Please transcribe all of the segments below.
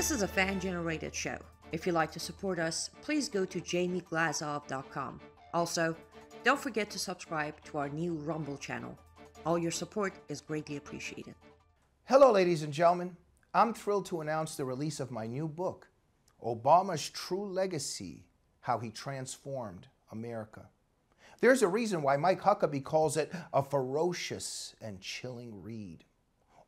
This is a fan generated show. If you'd like to support us, please go to jamieglazov.com. Also, don't forget to subscribe to our new Rumble channel. All your support is greatly appreciated. Hello, ladies and gentlemen. I'm thrilled to announce the release of my new book, Obama's True Legacy How He Transformed America. There's a reason why Mike Huckabee calls it a ferocious and chilling read.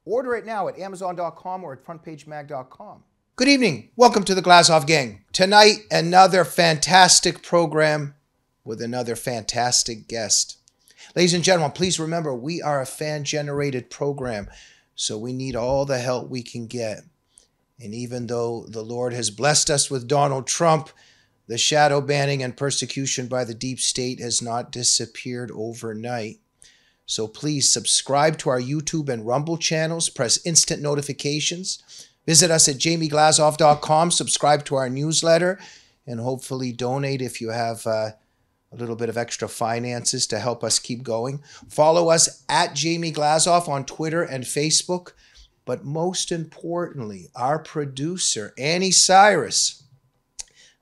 Order it now at Amazon.com or at FrontPageMag.com. Good evening. Welcome to the Glazov Gang. Tonight, another fantastic program with another fantastic guest. Ladies and gentlemen, please remember we are a fan generated program, so we need all the help we can get. And even though the Lord has blessed us with Donald Trump, the shadow banning and persecution by the deep state has not disappeared overnight. So please subscribe to our YouTube and Rumble channels, press instant notifications, visit us at jamieglazov.com, subscribe to our newsletter, and hopefully donate if you have uh, a little bit of extra finances to help us keep going. Follow us at Jamie Glazov on Twitter and Facebook. But most importantly, our producer, Annie Cyrus,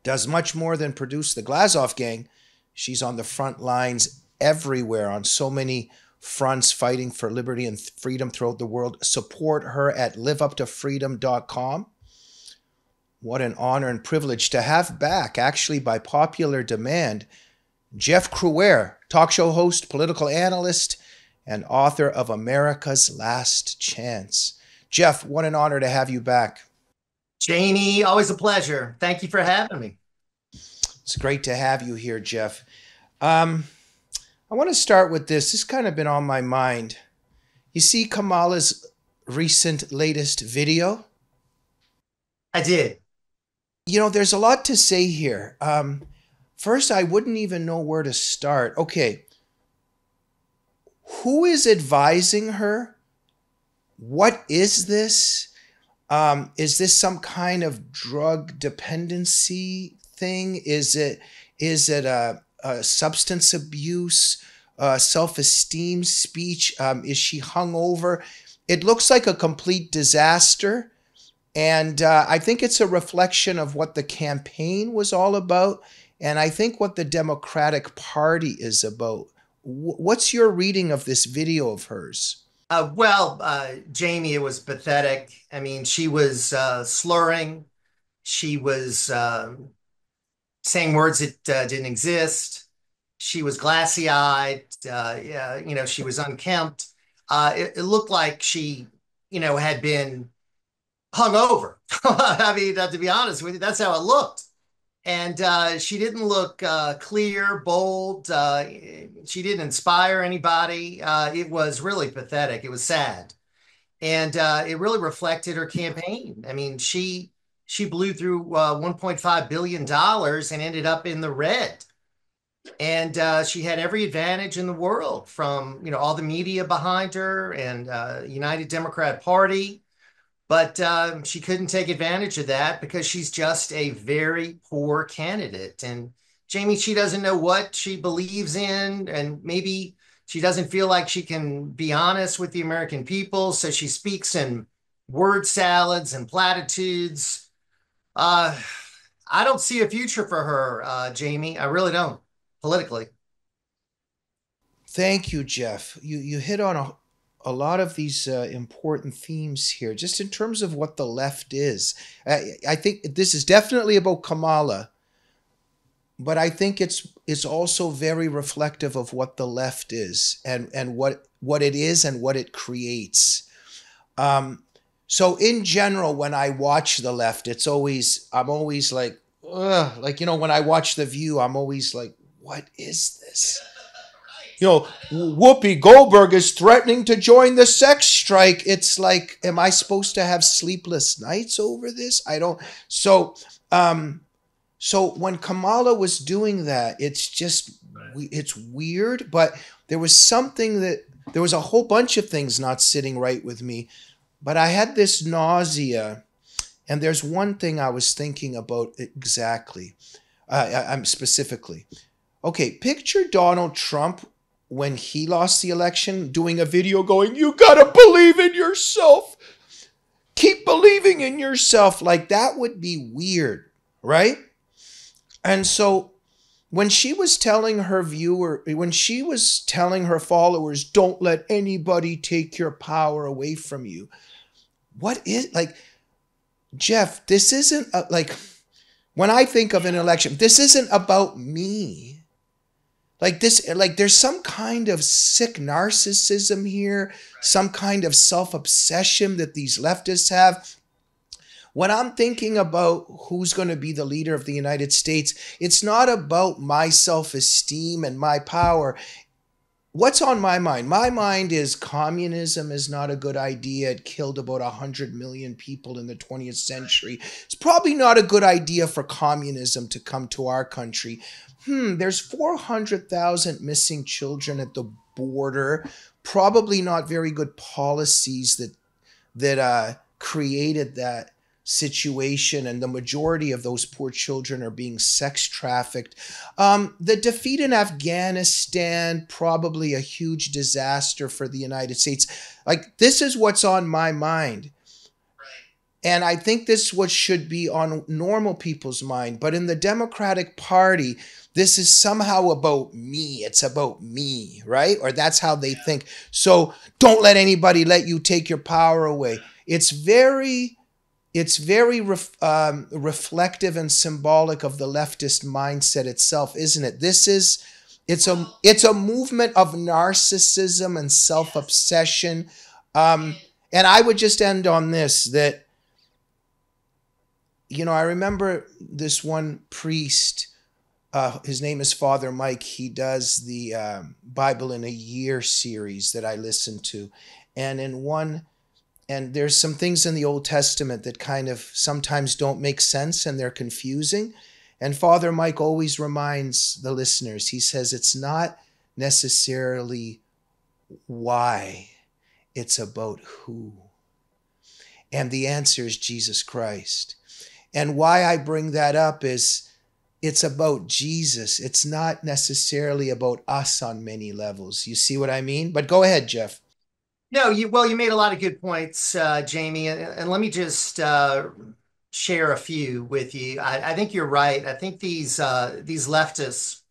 does much more than produce the Glazov gang. She's on the front lines everywhere on so many fronts fighting for liberty and freedom throughout the world. Support her at liveuptofreedom.com. What an honor and privilege to have back, actually by popular demand, Jeff Crouere, talk show host, political analyst, and author of America's Last Chance. Jeff, what an honor to have you back. Jamie, always a pleasure. Thank you for having me. It's great to have you here, Jeff. Um, I want to start with this. This kind of been on my mind. You see Kamala's recent latest video? I did. You know, there's a lot to say here. Um, first, I wouldn't even know where to start. Okay. Who is advising her? What is this? Um, is this some kind of drug dependency thing? Is it is it a, a substance abuse, uh, self esteem speech? Um, is she hung over? It looks like a complete disaster, and uh, I think it's a reflection of what the campaign was all about, and I think what the Democratic Party is about. W- what's your reading of this video of hers? Uh, well, uh, Jamie, it was pathetic. I mean, she was uh, slurring. She was um, saying words that uh, didn't exist. She was glassy eyed. Uh, yeah, you know, she was unkempt. Uh, it, it, looked like she, you know, had been hung over. I mean, to be honest with you, that's how it looked and uh, she didn't look uh, clear, bold. Uh, she didn't inspire anybody. Uh, it was really pathetic. It was sad, and uh, it really reflected her campaign. I mean, she she blew through uh, 1.5 billion dollars and ended up in the red. And she had every advantage in the world from you know all the media behind her and United Democrat Party but um, she couldn't take advantage of that because she's just a very poor candidate. And Jamie, she doesn't know what she believes in, and maybe she doesn't feel like she can be honest with the American people. So she speaks in word salads and platitudes. Uh, I don't see a future for her, uh, Jamie. I really don't, politically. Thank you, Jeff. You you hit on a a lot of these uh, important themes here, just in terms of what the left is. I, I, think this is definitely about Kamala, but I think it's it's also very reflective of what the left is and and what what it is and what it creates. Um, so in general, when I watch the left, it's always I'm always like, Ugh. like you know, when I watch The View, I'm always like, what is this? you know, Whoopi Goldberg is threatening to join the sex strike. It's like, am I supposed to have sleepless nights over this? I don't. So, um, so when Kamala was doing that, it's just, it's weird, but there was something that, there was a whole bunch of things not sitting right with me, but I had this nausea. And there's one thing I was thinking about exactly. Uh, I'm specifically. Okay, picture Donald Trump when he lost the election doing a video going, You gotta believe in yourself. keep believing in yourself. Like that would be weird, right? And so when she was telling her viewer, when she was telling her followers, don't let anybody take your power away from you. What is like, Jeff, this isn't a, like, when I think of an election, this isn't about me. Like this, like there's some kind of sick narcissism here, some kind of self obsession that these leftists have. When I'm thinking about who's going to be the leader of the United States, it's not about my self esteem and my power. What's on my mind? My mind is communism is not a good idea. It killed about 100 million people in the 20th century. It's probably not a good idea for communism to come to our country hmm, there's 400,000 missing children at the border. Probably not very good policies that that uh, created that situation, and the majority of those poor children are being sex trafficked. Um, the defeat in Afghanistan, probably a huge disaster for the United States. Like, this is what's on my mind. And I think this what should be on normal people's mind. But in the Democratic Party, this is somehow about me. It's about me, right? Or that's how they think. So don't let anybody let you take your power away. It's very, it's very ref, um, reflective and symbolic of the leftist mindset itself, isn't it? This is, it's a, it's a movement of narcissism and self obsession. Um, and I would just end on this that, you know, I remember this one priest uh, his name is Father Mike. He does the um, Bible in a Year series that I listen to. And in one, and there's some things in the Old Testament that kind of sometimes don't make sense and they're confusing. And Father Mike always reminds the listeners, he says, it's not necessarily why, it's about who. And the answer is Jesus Christ. And why I bring that up is it's about Jesus. It's not necessarily about us on many levels. You see what I mean? But go ahead, Jeff. No, you well, you made a lot of good points, uh, Jamie, and, and, let me just uh, share a few with you. I, I, think you're right. I think these uh, these leftists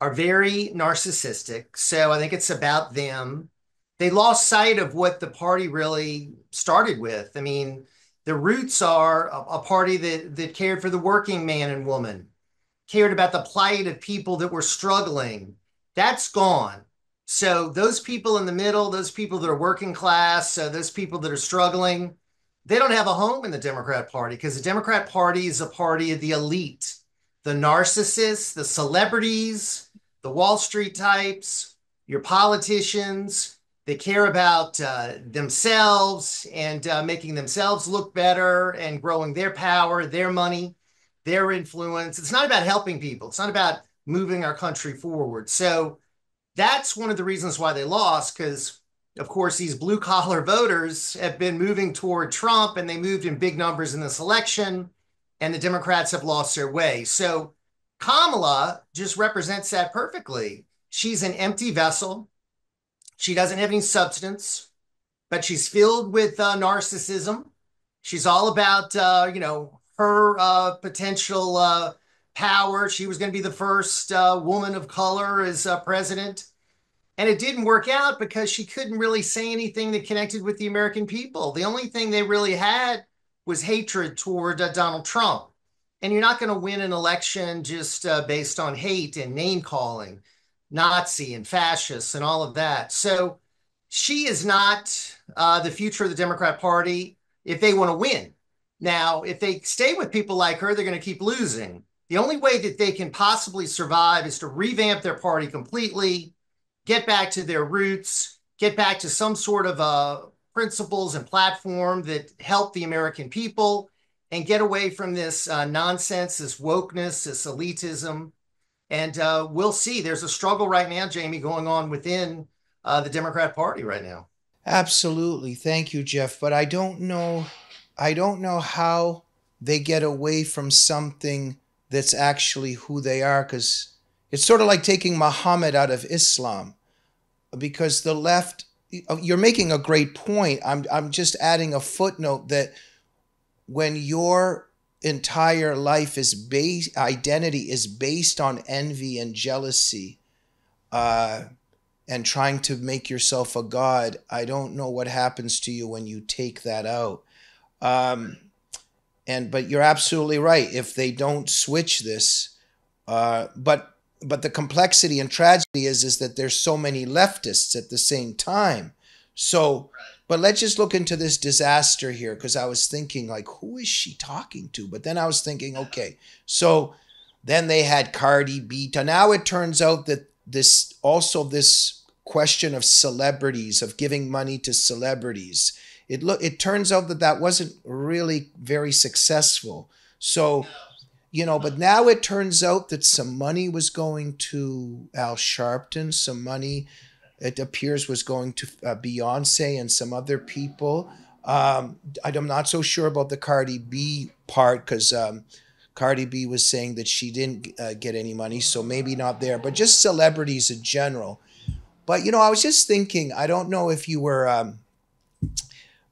are very narcissistic. So I think it's about them. They lost sight of what the party really started with. I mean, the roots are a, a party that that cared for the working man and woman cared about the plight of people that were struggling. That's gone. So those people in the middle, those people that are working class, uh, those people that are struggling, they don't have a home in the Democrat Party because the Democrat Party is a party of the elite, the narcissists, the celebrities, the Wall Street types, your politicians. They care about uh, themselves and uh, making themselves look better and growing their power, their money their influence. It's not about helping people. It's not about moving our country forward. So that's one of the reasons why they lost because of course these blue collar voters have been moving toward Trump and they moved in big numbers in this election and the Democrats have lost their way. So Kamala just represents that perfectly. She's an empty vessel. She doesn't have any substance, but she's filled with uh, narcissism. She's all about, uh, you know, her uh, potential uh, power. She was going to be the first uh, woman of color as uh, president. And it didn't work out because she couldn't really say anything that connected with the American people. The only thing they really had was hatred toward uh, Donald Trump. And you're not going to win an election just uh, based on hate and name calling, Nazi and fascist and all of that. So she is not the future of the Democrat Party if they want to win. Now, if they stay with people like her, they're going to keep losing. The only way that they can possibly survive is to revamp their party completely, get back to their roots, get back to some sort of uh, principles and platform that help the American people, and get away from this uh, nonsense, this wokeness, this elitism. And uh, we'll see. There's a struggle right now, Jamie, going on within uh, the Democrat Party right now. Absolutely. Thank you, Jeff. But I don't know I don't know how they get away from something that's actually who they are because it's sort of like taking Muhammad out of Islam because the left you're making a great point. I'm I'm just adding a footnote that when your entire life is based identity is based on envy and jealousy uh, and trying to make yourself a god i don't know what happens to you when you take that out um, and but you're absolutely right. If they don't switch this uh, but but the complexity and tragedy is is that there's so many leftists at the same time. So but let's just look into this disaster here because i was thinking like who is she talking to? But then i was thinking okay so then they had cardi b. Now it turns out that this also this question of celebrities of giving money to celebrities it look it turns out that that wasn't really very successful so you know, but now it turns out that some money was going to Al Sharpton, some money, it appears, was going to uh, Beyonce and some other people. Um, I'm not so sure about the Cardi B part because um, Cardi B was saying that she didn't uh, get any money, so maybe not there, but just celebrities in general. But, you know, I was just thinking, I don't know if you were. Um,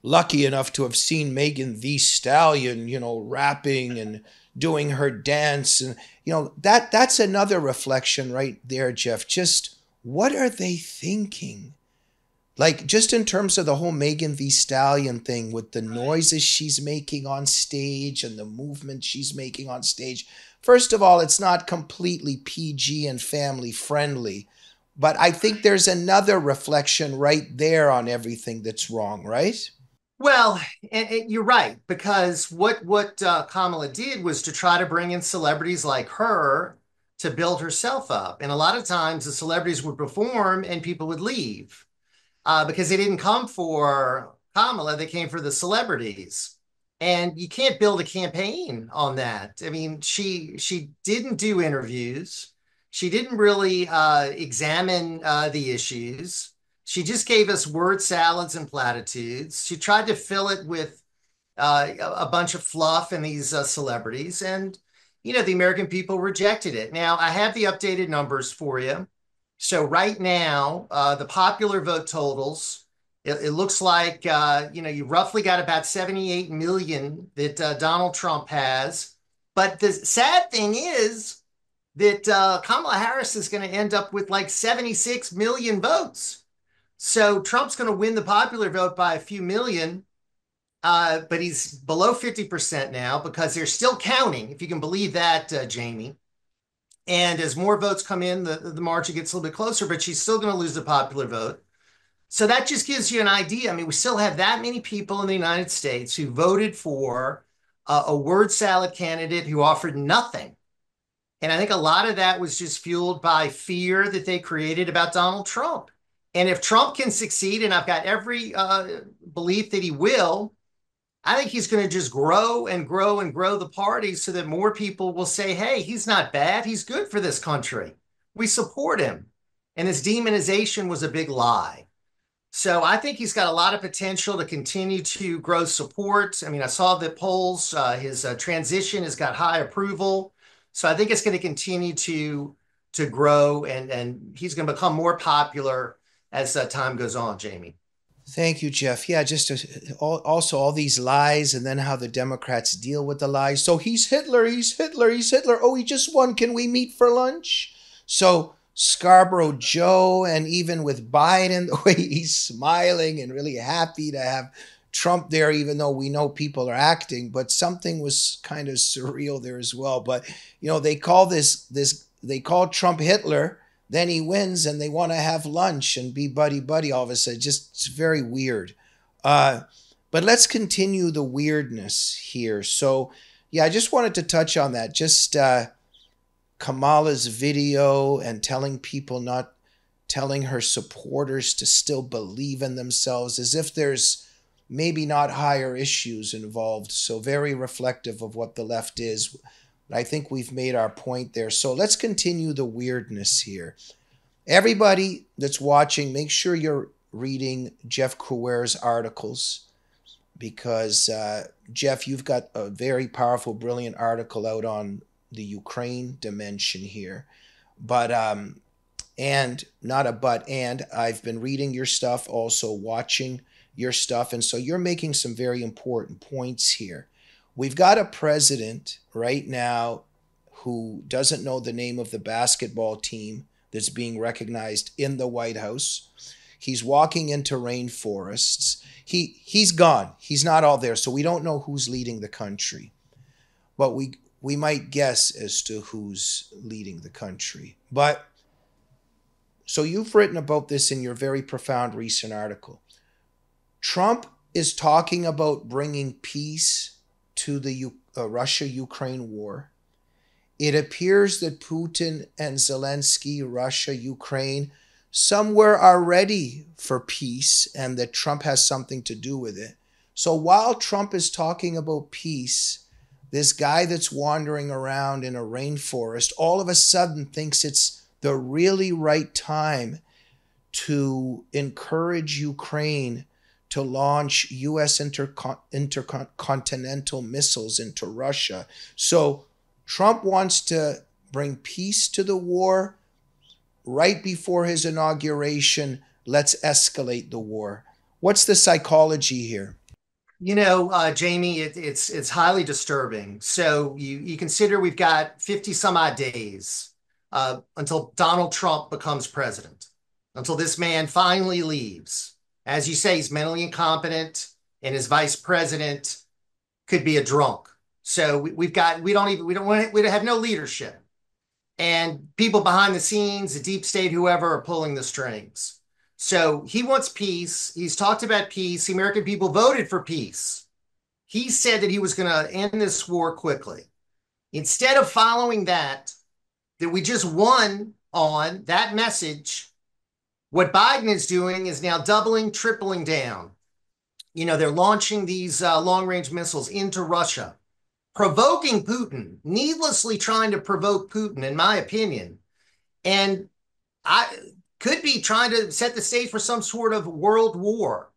lucky enough to have seen Megan Thee Stallion, you know, rapping and doing her dance. And you know that that's another reflection right there jeff. Just what are they thinking? Like just in terms of the whole megan thee stallion thing with the noises she's making on stage and the movement she's making on stage. First of all it's not completely pg and family friendly but i think there's another reflection right there on everything that's wrong right well, you're right because what what uh, Kamala did was to try to bring in celebrities like her to build herself up, and a lot of times the celebrities would perform and people would leave uh, because they didn't come for Kamala; they came for the celebrities, and you can't build a campaign on that. I mean, she she didn't do interviews, she didn't really uh, examine uh, the issues. She just gave us word salads and platitudes. She tried to fill it with uh, a bunch of fluff and these uh, celebrities. And, you know, the American people rejected it. Now, I have the updated numbers for you. So, right now, uh, the popular vote totals, it, it looks like, uh, you know, you roughly got about 78 million that uh, Donald Trump has. But the sad thing is that uh, Kamala Harris is going to end up with like 76 million votes. So Trump's going to win the popular vote by a few million, uh, but he's below 50% now because they're still counting, if you can believe that, uh, Jamie. And as more votes come in, the, the margin gets a little bit closer, but she's still going to lose the popular vote. So that just gives you an idea. I mean, we still have that many people in the United States who voted for uh, a word salad candidate who offered nothing. And I think a lot of that was just fueled by fear that they created about Donald Trump. And if Trump can succeed, and I've got every uh, belief that he will, I think he's going to just grow and grow and grow the party so that more people will say, hey, he's not bad. He's good for this country. We support him. And his demonization was a big lie. So I think he's got a lot of potential to continue to grow support. I mean, I saw the polls, uh, his uh, transition has got high approval. So I think it's going to continue to to grow and and he's going to become more popular as uh, time goes on, Jamie. Thank you, Jeff. Yeah, just to, also all these lies and then how the Democrats deal with the lies. So he's Hitler, he's Hitler, he's Hitler. Oh, he just won. Can we meet for lunch? So Scarborough Joe, and even with Biden, the way he's smiling and really happy to have Trump there, even though we know people are acting, but something was kind of surreal there as well. But you know, they call this this they call Trump Hitler then he wins and they want to have lunch and be buddy buddy all of a sudden. Just it's very weird. Uh, but let's continue the weirdness here. So, yeah, I just wanted to touch on that. Just uh, Kamala's video and telling people not telling her supporters to still believe in themselves as if there's maybe not higher issues involved. So, very reflective of what the left is. I think we've made our point there. So let's continue the weirdness here. Everybody that's watching, make sure you're reading Jeff Crouere's articles because, uh, Jeff, you've got a very powerful, brilliant article out on the Ukraine dimension here. But um, and not a but, and I've been reading your stuff, also watching your stuff. And so you're making some very important points here. We've got a president right now who doesn't know the name of the basketball team that's being recognized in the White House. He's walking into rainforests. He he's gone. He's not all there. So we don't know who's leading the country. But we we might guess as to who's leading the country. But so you've written about this in your very profound recent article. Trump is talking about bringing peace to the uh, Russia Ukraine war. It appears that Putin and Zelensky, Russia, Ukraine, somewhere are ready for peace and that Trump has something to do with it. So while Trump is talking about peace, this guy that's wandering around in a rainforest all of a sudden thinks it's the really right time to encourage Ukraine to launch US intercon- intercontinental missiles into Russia. So Trump wants to bring peace to the war right before his inauguration. Let's escalate the war. What's the psychology here? You know, uh, Jamie, it, it's it's highly disturbing. So you you consider we've got fifty some odd days uh, until Donald Trump becomes president, until this man finally leaves. As you say, he's mentally incompetent, and his vice president could be a drunk. So we, have got we don't even we don't want we have no leadership, and people behind the scenes, the deep state, whoever, are pulling the strings. So he wants peace. He's talked about peace. The American people voted for peace. He said that he was going to end this war quickly. Instead of following that, that we just won on that message, what Biden is doing is now doubling, tripling down. You know, they're launching these uh, long range missiles into Russia, provoking Putin, needlessly trying to provoke Putin, in my opinion. And I, could be trying to set the stage for some sort of world war.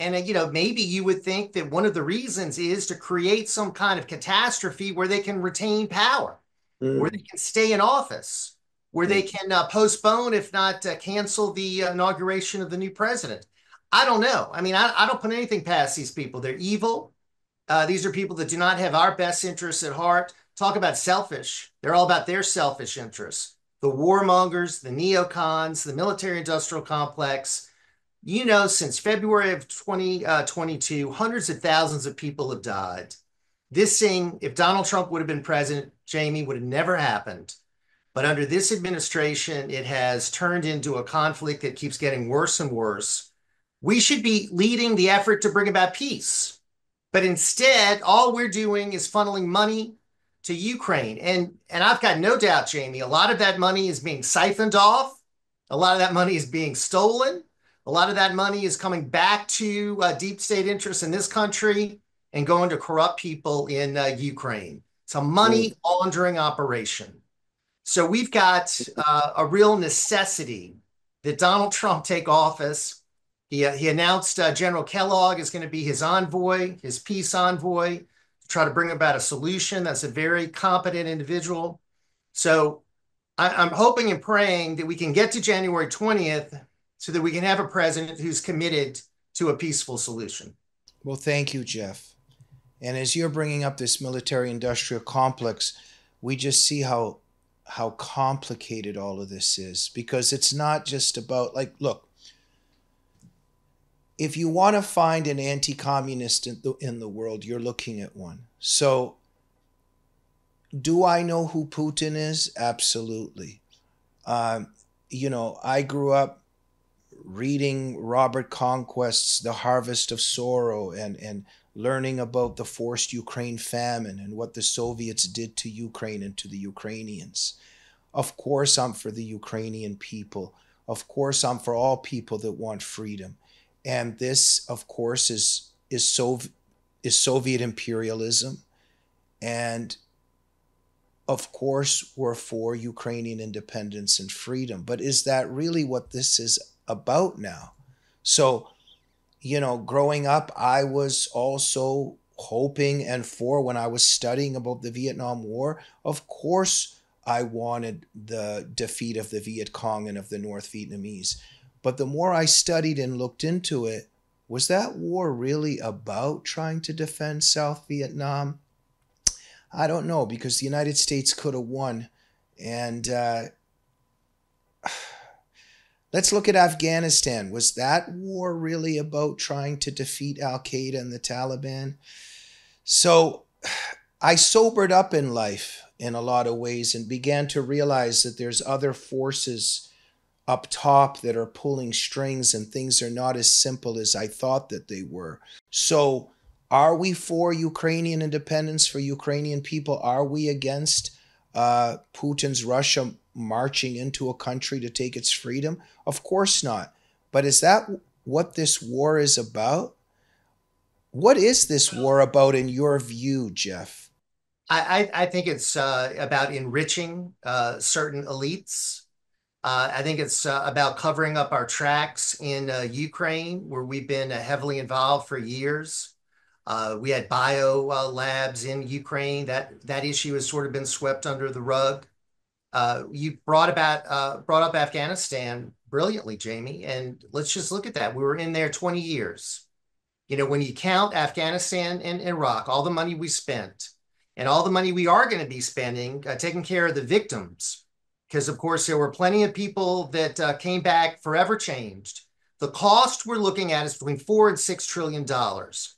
And, uh, you know, maybe you would think that one of the reasons is to create some kind of catastrophe where they can retain power, mm. where they can stay in office, where they can uh, postpone, if not uh, cancel the inauguration of the new president. I don't know. I mean, I, I don't put anything past these people. They're evil. Uh, these are people that do not have our best interests at heart. Talk about selfish. They're all about their selfish interests the warmongers, the neocons, the military industrial complex. You know, since February of 2022, uh, hundreds of thousands of people have died. This thing, if Donald Trump would have been president, Jamie, would have never happened. But under this administration, it has turned into a conflict that keeps getting worse and worse. We should be leading the effort to bring about peace. But instead, all we're doing is funneling money to Ukraine. And and I've got no doubt, Jamie, a lot of that money is being siphoned off. A lot of that money is being stolen. A lot of that money is coming back to uh, deep state interests in this country and going to corrupt people in uh, Ukraine. It's a money laundering operation. So we've got uh, a real necessity that Donald Trump take office. He, uh, he announced uh, General Kellogg is going to be his envoy, his peace envoy to try to bring about a solution. That's a very competent individual. So I, am hoping and praying that we can get to January 20th so that we can have a president who's committed to a peaceful solution. Well, thank you, Jeff. And as you're bringing up this military industrial complex, we just see how how complicated all of this is because it's not just about like look if you want to find an anti-communist in the, in the world, you're looking at one. So, do I know who Putin is? Absolutely. Um, you know, I grew up reading Robert Conquest's The Harvest of Sorrow and, and learning about the forced Ukraine famine and what the Soviets did to Ukraine and to the Ukrainians. Of course, I'm for the Ukrainian people. Of course, I'm for all people that want freedom and this, of course, is is Sov- is Soviet imperialism, and of course, we're for Ukrainian independence and freedom. But is that really what this is about now? So, you know, growing up, I was also hoping and for when I was studying about the Vietnam War, of course, I wanted the defeat of the Viet Cong and of the North Vietnamese. But the more I studied and looked into it, was that war really about trying to defend South Vietnam? I don't know because the United States could have won. And uh, let's look at Afghanistan. Was that war really about trying to defeat Al Qaeda and the Taliban? So I sobered up in life in a lot of ways and began to realize that there's other forces up top that are pulling strings and things are not as simple as I thought that they were. So, are we for Ukrainian independence for Ukrainian people? Are we against uh, Putin's Russia marching into a country to take its freedom? Of course not. But is that what this war is about? What is this war about in your view, Jeff? I, I think it's uh, about enriching uh, certain elites. Uh, I think it's uh, about covering up our tracks in uh, Ukraine, where we've been uh, heavily involved for years. we had bio labs in Ukraine. That that issue has sort of been swept under the rug. You brought about brought up Afghanistan brilliantly, Jamie, and let's just look at that. We were in there 20 years. You know, when you count Afghanistan and Iraq, all the money we spent and all the money we are going to be spending uh, taking care of the victims. Because, of course, there were plenty of people that uh, came back forever changed. The cost we're looking at is between four and six trillion dollars.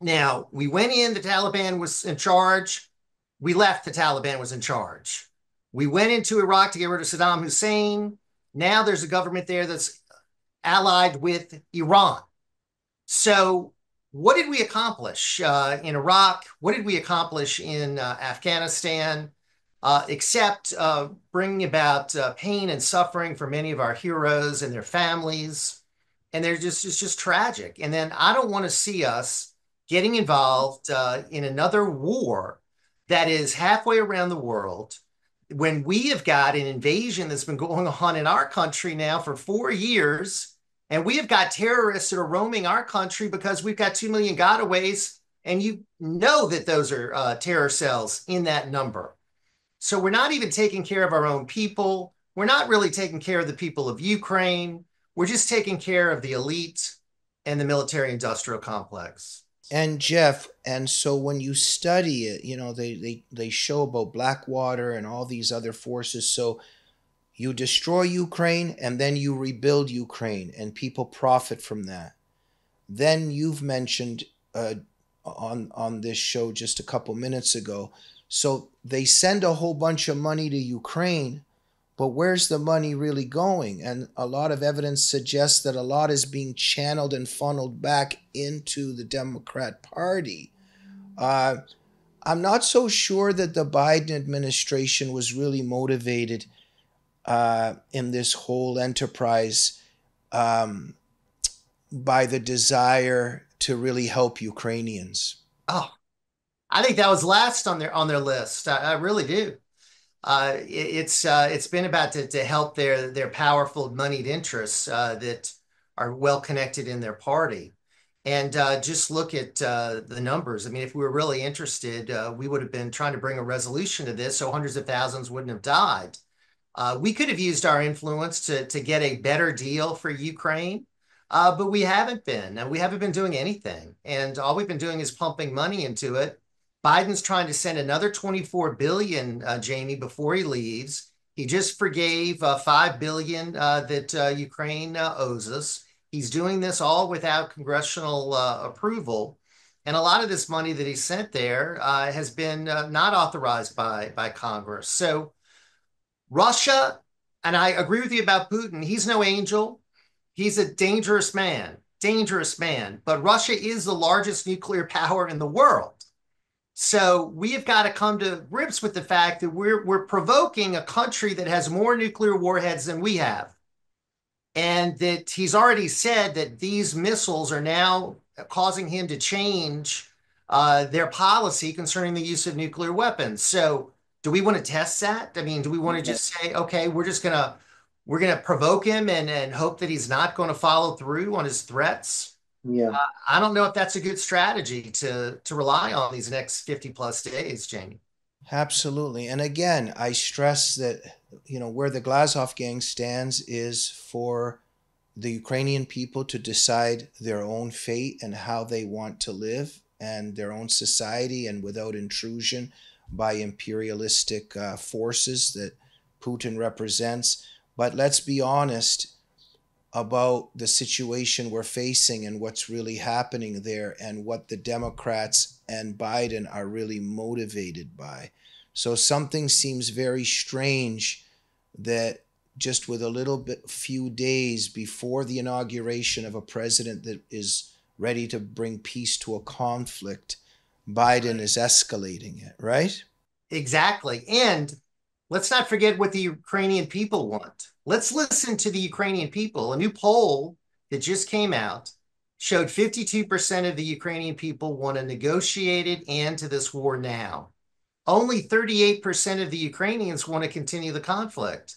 Now, we went in, the Taliban was in charge. We left, the Taliban was in charge. We went into Iraq to get rid of Saddam Hussein. Now there's a government there that's allied with Iran. So what did we accomplish uh, in Iraq? What did we accomplish in uh, Afghanistan? Uh, except uh, bringing about uh, pain and suffering for many of our heroes and their families, and they're just it's just tragic. And then I don't want to see us getting involved uh, in another war that is halfway around the world when we have got an invasion that's been going on in our country now for four years and we have got terrorists that are roaming our country because we've got 2 million gotaways. And you know that those are uh, terror cells in that number. So we're not even taking care of our own people. We're not really taking care of the people of Ukraine. We're just taking care of the elite and the military industrial complex. And Jeff, and so when you study it, you know, they, they, they show about Blackwater and all these other forces. So you destroy Ukraine and then you rebuild Ukraine, and people profit from that. Then you've mentioned uh, on on this show just a couple minutes ago. So they send a whole bunch of money to Ukraine, but where's the money really going? And a lot of evidence suggests that a lot is being channeled and funneled back into the Democrat Party. Uh, I'm not so sure that the Biden administration was really motivated uh, in this whole enterprise um, by the desire to really help Ukrainians? Oh, I think that was last on their on their list. I, I really do. Uh, it, it's uh, it's been about to, to help their their powerful moneyed interests uh, that are well connected in their party. And uh, just look at uh, the numbers. I mean, if we were really interested, uh, we would have been trying to bring a resolution to this so hundreds of thousands wouldn't have died. We could have used our influence to, to get a better deal for Ukraine, but we haven't been, and we haven't been doing anything. And all we've been doing is pumping money into it. Biden's trying to send another 24 billion, uh, Jamie, before he leaves. He just forgave uh, five billion uh, that uh, Ukraine owes us. He's doing this all without congressional approval. And a lot of this money that he sent there has been not authorized by, by Congress. So Russia, and I agree with you about Putin, he's no angel. He's a dangerous man, dangerous man. But Russia is the largest nuclear power in the world. So we have got to come to grips with the fact that we're we're provoking a country that has more nuclear warheads than we have. And that he's already said that these missiles are now causing him to change uh, their policy concerning the use of nuclear weapons. So do we want to test that? I mean, do we want to just say, okay, we're just gonna we're gonna provoke him and and hope that he's not going to follow through on his threats? Yeah, uh, I don't know if that's a good strategy to to rely on these next fifty plus days, Jamie. Absolutely. And again, I stress that, you know, where the Glazov gang stands is for the Ukrainian people to decide their own fate and how they want to live and their own society and without intrusion by imperialistic uh, forces that Putin represents. But let's be honest about the situation we're facing and what's really happening there and what the Democrats and Biden are really motivated by. So something seems very strange that just with a little bit few days before the inauguration of a president that is ready to bring peace to a conflict, Biden is escalating it, right? Exactly. And let's not forget what the Ukrainian people want. Let's listen to the Ukrainian people. A new poll that just came out showed 52% of the Ukrainian people want a negotiated end to this war now. Only 38% of the Ukrainians want to continue the conflict.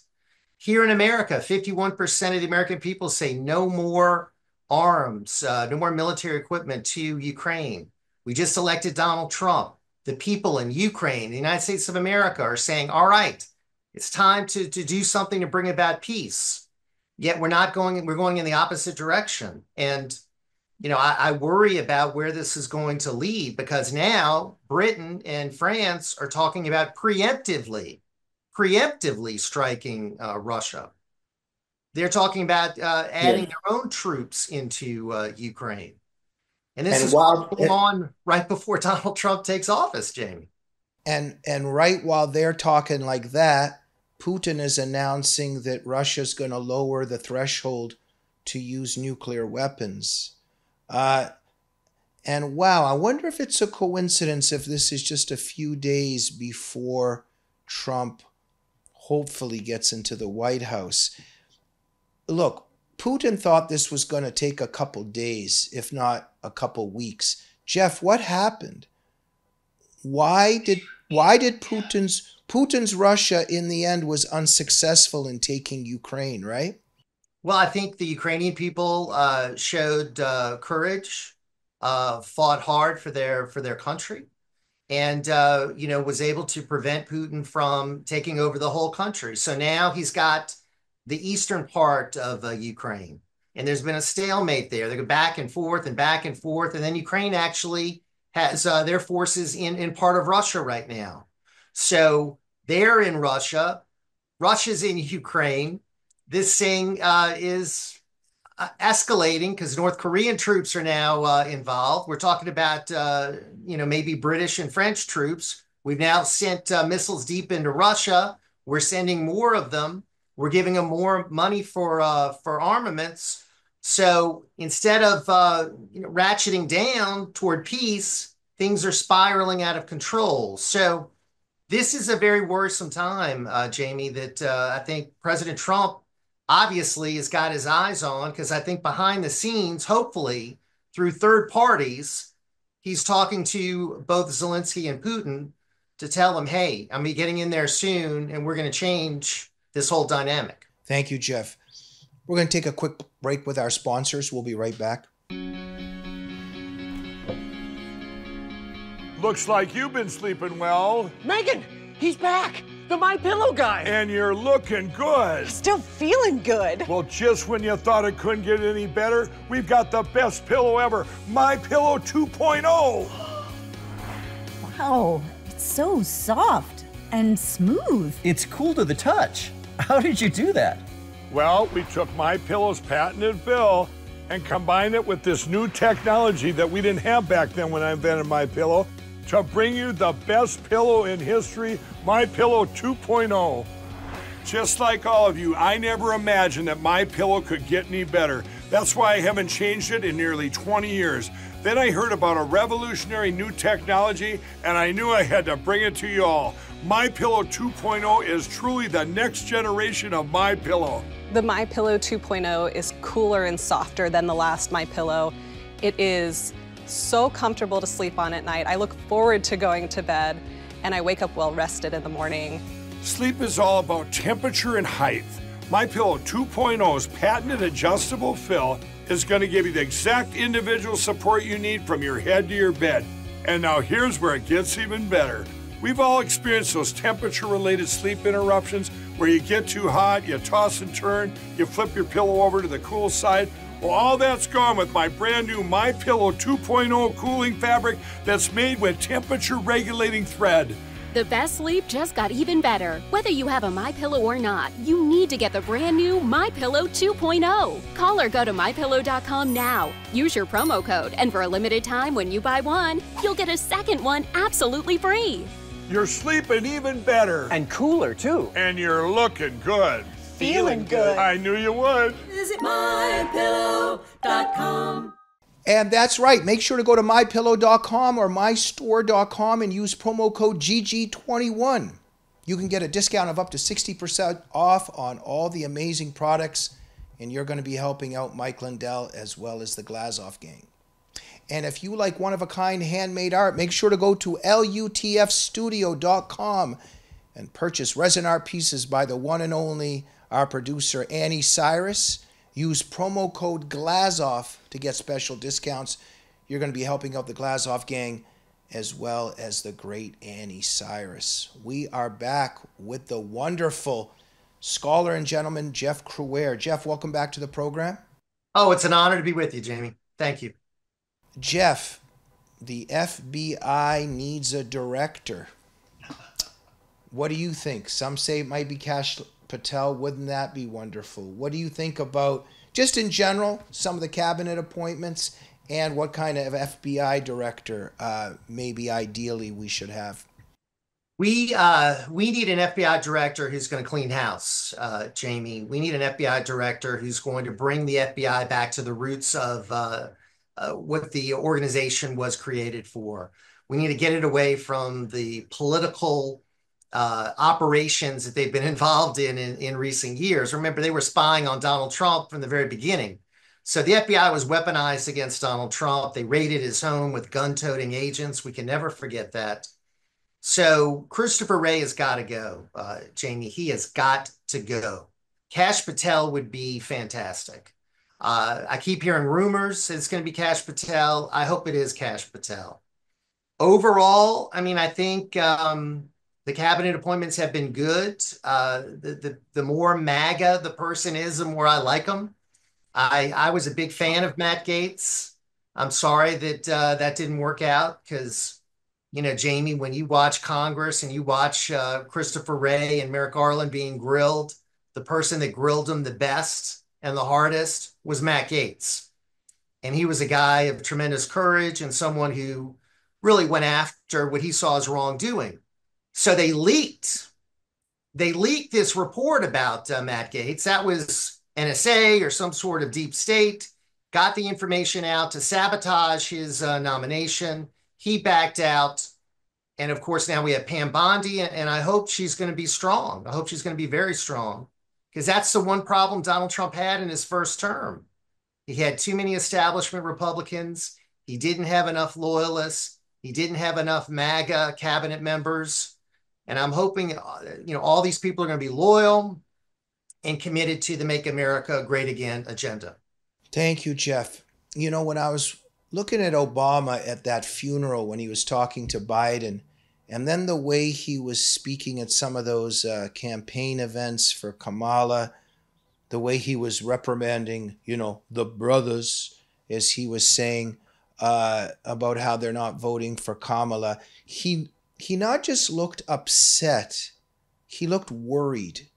Here in America, 51% of the American people say no more arms, uh, no more military equipment to Ukraine. We just elected Donald Trump. The people in Ukraine, the United States of America, are saying, all right, it's time to, to do something to bring about peace. Yet we're not going, we're going in the opposite direction. And, you know, I, I worry about where this is going to lead because now Britain and France are talking about preemptively, preemptively striking uh, Russia. They're talking about uh, adding yeah. their own troops into uh, Ukraine. And this and is while, going on right before Donald Trump takes office, Jamie. And and right while they're talking like that, Putin is announcing that Russia's going to lower the threshold to use nuclear weapons. Uh, and wow, I wonder if it's a coincidence if this is just a few days before Trump hopefully gets into the White House. Look, Putin thought this was going to take a couple days, if not a couple weeks. Jeff, what happened? Why did why did Putin's Putin's Russia in the end was unsuccessful in taking Ukraine, right? Well, I think the Ukrainian people uh, showed uh, courage, uh, fought hard for their for their country, and uh, you know was able to prevent Putin from taking over the whole country. So now he's got the eastern part of uh, Ukraine. And there's been a stalemate there. They go back and forth and back and forth. And then Ukraine actually has uh, their forces in, in part of Russia right now. So they're in Russia. Russia's in Ukraine. This thing uh, is uh, escalating because North Korean troops are now uh, involved. We're talking about, uh, you know, maybe British and French troops. We've now sent missiles deep into Russia. We're sending more of them. We're giving them more money for uh, for armaments. So instead of uh, you know, ratcheting down toward peace, things are spiraling out of control. So this is a very worrisome time, uh, Jamie. That uh, I think President Trump obviously has got his eyes on because I think behind the scenes, hopefully through third parties, he's talking to both Zelensky and Putin to tell them, "Hey, I'm getting in there soon, and we're going to change." this whole dynamic. Thank you, Jeff. We're going to take a quick break with our sponsors. We'll be right back. Looks like you've been sleeping well. Megan, he's back. The My Pillow guy. And you're looking good. Still feeling good. Well, just when you thought it couldn't get any better, we've got the best pillow ever, My Pillow 2.0. wow, it's so soft and smooth. It's cool to the touch. How did you do that? Well, we took My Pillow's patented fill and combined it with this new technology that we didn't have back then when I invented My Pillow to bring you the best pillow in history, My Pillow 2.0. Just like all of you, I never imagined that My Pillow could get any better. That's why I haven't changed it in nearly 20 years. Then I heard about a revolutionary new technology and I knew I had to bring it to you all. My Pillow 2.0 is truly the next generation of My Pillow. The My Pillow 2.0 is cooler and softer than the last My Pillow. It is so comfortable to sleep on at night. I look forward to going to bed and I wake up well rested in the morning. Sleep is all about temperature and height. My Pillow 2.0's patented adjustable fill is going to give you the exact individual support you need from your head to your bed. And now here's where it gets even better. We've all experienced those temperature related sleep interruptions where you get too hot, you toss and turn, you flip your pillow over to the cool side. Well, all that's gone with my brand new My Pillow 2.0 cooling fabric that's made with temperature regulating thread. The best sleep just got even better. Whether you have a My Pillow or not, you need to get the brand new My Pillow 2.0. Call or go to mypillow.com now. Use your promo code, and for a limited time, when you buy one, you'll get a second one absolutely free. You're sleeping even better. And cooler, too. And you're looking good. Feeling good. I knew you would. Visit mypillow.com. And that's right. Make sure to go to mypillow.com or mystore.com and use promo code GG21. You can get a discount of up to 60% off on all the amazing products, and you're going to be helping out Mike Lindell as well as the Glazov gang. And if you like one of a kind handmade art, make sure to go to lutfstudio.com and purchase resin art pieces by the one and only our producer Annie Cyrus. Use promo code GLAZOV to get special discounts. You're going to be helping out the Glazov gang as well as the great Annie Cyrus. We are back with the wonderful scholar and gentleman Jeff Crouere. Jeff, welcome back to the program. Oh, it's an honor to be with you, Jamie. Thank you. Jeff, the FBI needs a director. What do you think? Some say it might be Kash Patel. Wouldn't that be wonderful? What do you think about, just in general, some of the cabinet appointments and what kind of FBI director uh, maybe ideally we should have? We uh, we need an FBI director who's going to clean house, uh, Jamie. We need an FBI director who's going to bring the FBI back to the roots of uh, what the organization was created for. We need to get it away from the political uh, operations that they've been involved in, in in recent years. Remember, they were spying on Donald Trump from the very beginning. So the FBI was weaponized against Donald Trump. They raided his home with gun-toting agents. We can never forget that. So Christopher Wray has got to go, uh, Jamie. He has got to go. Kash Patel would be fantastic. Uh, I keep hearing rumors it's going to be Kash Patel. I hope it is Kash Patel. Overall, I mean, I think um, the cabinet appointments have been good. Uh, the, the the more MAGA the person is, the more I like them. I I was a big fan of Matt Gaetz. I'm sorry that uh, that didn't work out because you know Jamie, when you watch Congress and you watch uh, Christopher Wray and Merrick Garland being grilled, the person that grilled them the best and the hardest was Matt Gaetz. And he was a guy of tremendous courage and someone who really went after what he saw as wrongdoing. So they leaked. They leaked this report about uh, Matt Gaetz. That was NSA or some sort of deep state. Got the information out to sabotage his uh, nomination. He backed out. And of course, now we have Pam Bondi, and I hope she's going to be strong. I hope she's going to be very strong because that's the one problem Donald Trump had in his first term. He had too many establishment Republicans. He didn't have enough loyalists. He didn't have enough MAGA cabinet members. And I'm hoping, uh, you know, all these people are going to be loyal and committed to the Make America Great Again agenda. Thank you, Jeff. You know, when I was looking at Obama at that funeral when he was talking to Biden, and then the way he was speaking at some of those uh, campaign events for Kamala, the way he was reprimanding, you know, the brothers, as he was saying uh, about how they're not voting for Kamala, he he not just looked upset, he looked worried.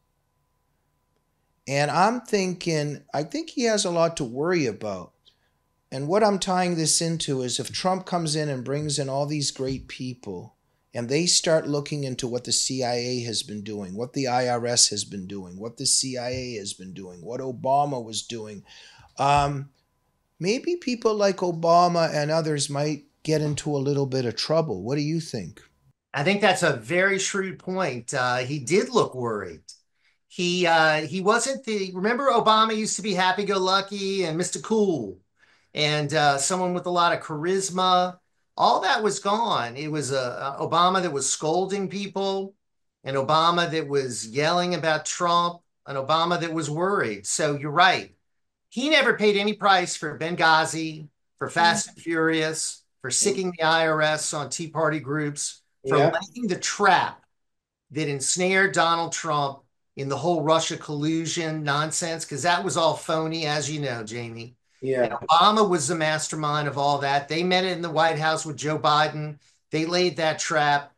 And I'm thinking, I think he has a lot to worry about. And what I'm tying this into is if Trump comes in and brings in all these great people, and they start looking into what the CIA has been doing, what the IRS has been doing, what the CIA has been doing, what Obama was doing, um, maybe people like Obama and others might get into a little bit of trouble. What do you think? I think that's a very shrewd point. Uh, he did look worried. He uh, he wasn't the. Remember, Obama used to be happy-go-lucky and Mr. Cool, and uh, someone with a lot of charisma all that was gone. It was a, a Obama that was scolding people, an Obama that was yelling about Trump, an Obama that was worried. So you're right. He never paid any price for Benghazi, for mm-hmm. Fast and Furious, for sicking the IRS on Tea Party groups, for Yeah. laying the trap that ensnared Donald Trump in the whole Russia collusion nonsense, because that was all phony, as you know, Jamie. And Yeah. Obama was the mastermind of all that. They met in the White House with Joe Biden. They laid that trap.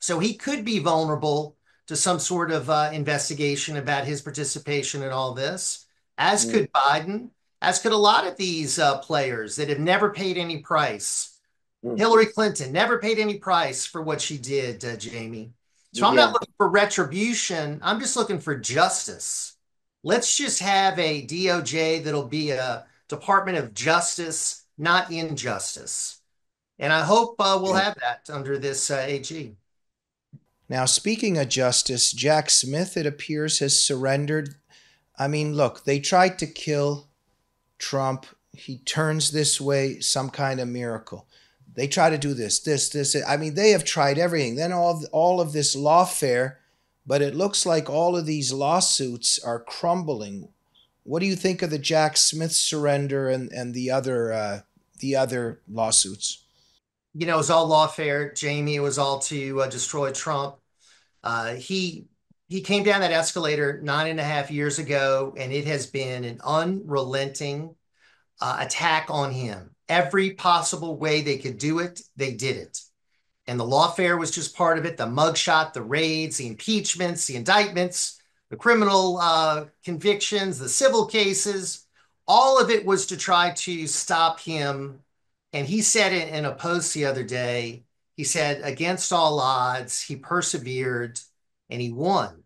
So he could be vulnerable to some sort of uh, investigation about his participation in all this, as Mm. could Biden, as could a lot of these uh, players that have never paid any price. Mm. Hillary Clinton never paid any price for what she did, uh, Jamie. So I'm Yeah. not looking for retribution. I'm just looking for justice. Let's just have a DOJ that'll be a Department of Justice, not injustice. And I hope uh, we'll have that under this uh, AG. Now, speaking of justice, Jack Smith, it appears, has surrendered. I mean, look, they tried to kill Trump. He turns this way, some kind of miracle. They try to do this, this, this. I mean, they have tried everything. Then all, all of this lawfare, but it looks like all of these lawsuits are crumbling. What do you think of the Jack Smith surrender and, and the other uh, the other lawsuits? You know, it was all lawfare, Jamie. It was all to uh, destroy Trump. Uh, he he came down that escalator nine and a half years ago, and it has been an unrelenting uh, attack on him. Every possible way they could do it, they did it. And the lawfare was just part of it the mugshot, the raids, the impeachments, the indictments, the criminal uh, convictions, the civil cases. All of it was to try to stop him. And he said it in a post the other day. He said, against all odds, he persevered and he won.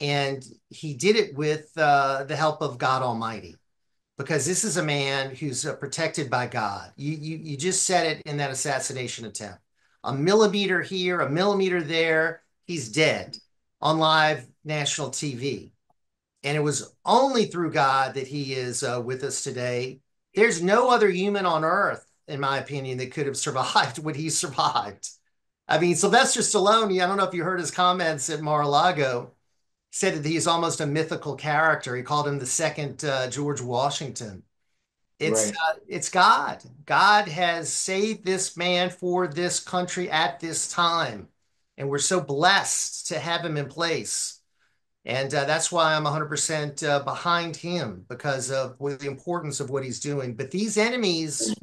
And he did it with uh, the help of God Almighty because this is a man who's uh, protected by God. You, you, you just said it in that assassination attempt. A millimeter here, a millimeter there, he's dead on live national TV. And it was only through God that he is uh, with us today. There's no other human on earth, in my opinion, that could have survived what he survived. I mean, Sylvester Stallone, I don't know if you heard his comments at Mar-a-Lago, said that he's almost a mythical character. He called him the second uh, George Washington. It's Right. uh, it's God. God has saved this man for this country at this time, and we're so blessed to have him in place. And uh, that's why I'm 100% uh, behind him because of the importance of what he's doing. But these enemies,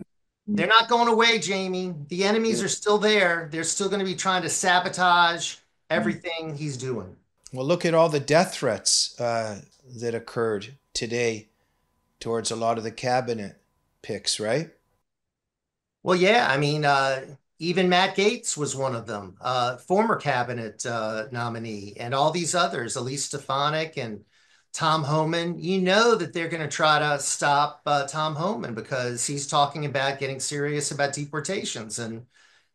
they're not going away, Jamie. The enemies are still there. They're still going to be trying to sabotage everything he's doing. Well, look at all the death threats uh, that occurred today towards a lot of the cabinet picks, right? Well, yeah, I mean, uh, even Matt Gaetz was one of them, uh, former cabinet uh, nominee, and all these others, Elise Stefanik and Tom Homan. You know that they're going to try to stop uh, Tom Homan because he's talking about getting serious about deportations, and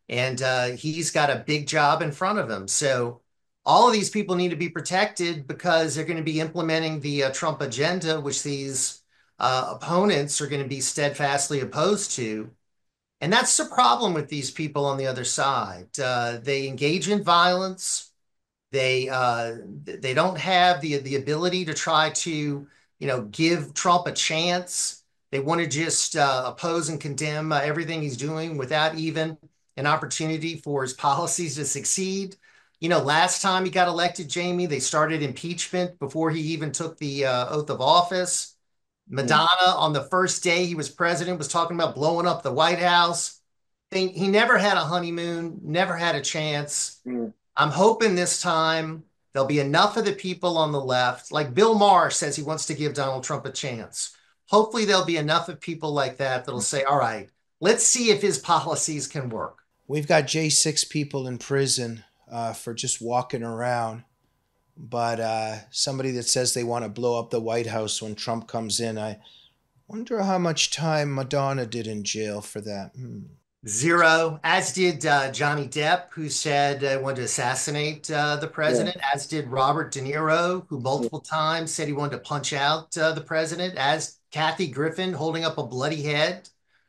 and uh, he's got a big job in front of him. So all of these people need to be protected because they're going to be implementing the uh, Trump agenda, which these uh, opponents are going to be steadfastly opposed to. And that's the problem with these people on the other side. Uh, they engage in violence. They uh, they don't have the the ability to try to you know give Trump a chance. They want to just uh, oppose and condemn uh, everything he's doing without even an opportunity for his policies to succeed. You know, last time he got elected, Jamie, they started impeachment before he even took the uh, oath of office. Madonna on the first day he was president was talking about blowing up the White House. Think he never had a honeymoon, never had a chance. Mm. I'm hoping this time there'll be enough of the people on the left, like Bill Maher says he wants to give Donald Trump a chance. Hopefully there'll be enough of people like that that'll say, all right, let's see if his policies can work. We've got J6 people in prison uh, for just walking around. But uh, somebody that says they want to blow up the White House when Trump comes in, I wonder how much time Madonna did in jail for that. Hmm. Zero, as did uh, Johnny Depp, who said uh, wanted to assassinate uh, the president, as did Robert De Niro, who multiple times said he wanted to punch out uh, the president, as Kathy Griffin holding up a bloody head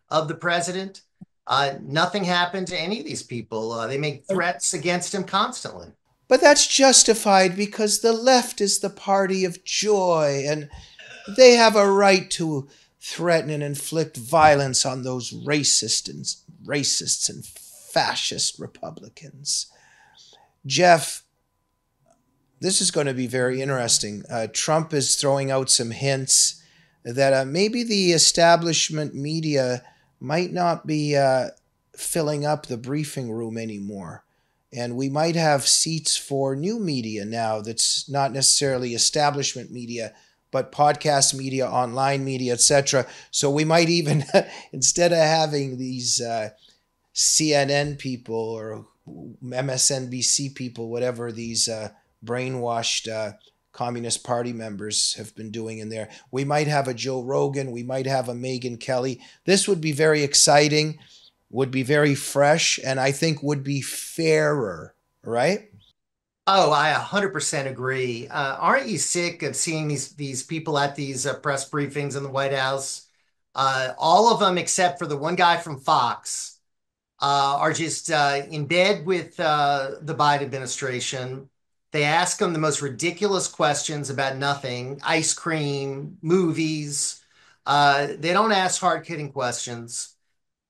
of the president. Uh, nothing happened to any of these people. Uh, they make threats against him constantly. But that's justified because the left is the party of joy and they have a right to threaten and inflict violence on those racists and racists and fascist Republicans. Jeff, this is going to be very interesting. Uh, Trump is throwing out some hints that uh, maybe the establishment media might not be uh, filling up the briefing room anymore. And we might have seats for new media now that's not necessarily establishment media, but podcast media, online media, etc. So we might even, instead of having these uh, CNN people or MSNBC people, whatever these uh, brainwashed uh, Communist Party members have been doing in there. We might have a Joe Rogan, we might have a Megyn Kelly. This would be very exciting, would be very fresh, and I think would be fairer, right? Oh, I 100% agree. Uh, aren't you sick of seeing these these people at these uh, press briefings in the White House? Uh, all of them, except for the one guy from Fox, uh, are just uh, in bed with uh, the Biden administration. They ask them the most ridiculous questions about nothing ice cream, movies. they don't ask hard hitting questions.